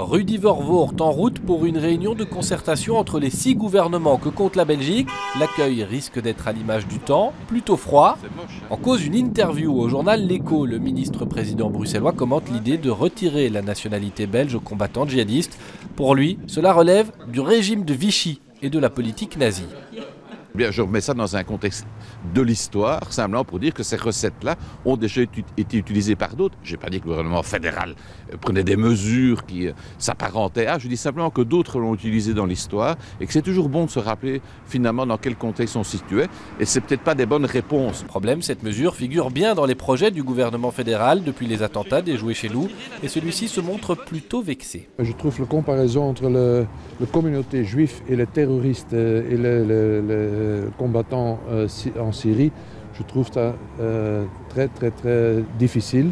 Rudy Vervoort en route pour une réunion de concertation entre les six gouvernements que compte la Belgique. L'accueil risque d'être à l'image du temps, plutôt froid. En cause une interview au journal L'Echo, le ministre-président bruxellois commente l'idée de retirer la nationalité belge aux combattants djihadistes. Pour lui, cela relève du régime de Vichy et de la politique nazie. Bien, je remets ça dans un contexte de l'histoire, simplement pour dire que ces recettes-là ont déjà été utilisées par d'autres. Je n'ai pas dit que le gouvernement fédéral euh, prenait des mesures qui euh, s'apparentaient à, je dis simplement que d'autres l'ont utilisé dans l'histoire et que c'est toujours bon de se rappeler finalement dans quel contexte on se situait et c'est peut-être pas des bonnes réponses. Problème, cette mesure figure bien dans les projets du gouvernement fédéral depuis les attentats déjoués chez nous et celui-ci se montre plutôt vexé. Je trouve la comparaison entre la communauté juive et les terroristes euh, et les combattants euh, en Syrie, je trouve ça euh, très très très difficile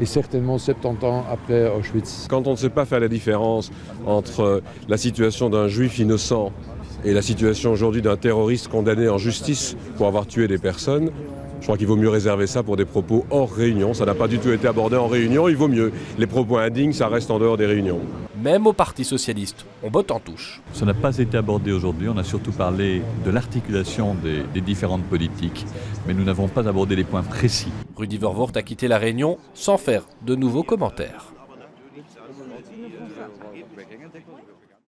et certainement 70 ans après Auschwitz. Quand on ne sait pas faire la différence entre la situation d'un juif innocent et la situation aujourd'hui d'un terroriste condamné en justice pour avoir tué des personnes, je crois qu'il vaut mieux réserver ça pour des propos hors réunion. Ça n'a pas du tout été abordé en réunion, il vaut mieux. Les propos indignes, ça reste en dehors des réunions. Même au Parti Socialiste, on botte en touche. Ça n'a pas été abordé aujourd'hui, on a surtout parlé de l'articulation des, des, différentes politiques, mais nous n'avons pas abordé les points précis. Rudy Vervoort a quitté la réunion sans faire de nouveaux commentaires.